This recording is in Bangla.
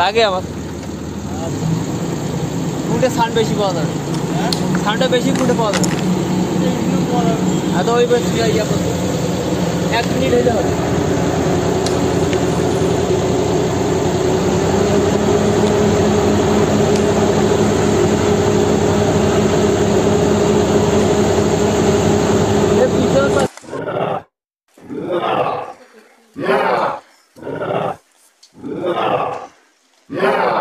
লাগে আমার। ফুটে সাউন্ড বেশি পাওয়া যাবে সাউন্ডটা বেশি ফুটে পাওয়া যাবে হ্যাঁ তো ওই এক মিনিট হয়ে যাবে। Yeah. Yeah.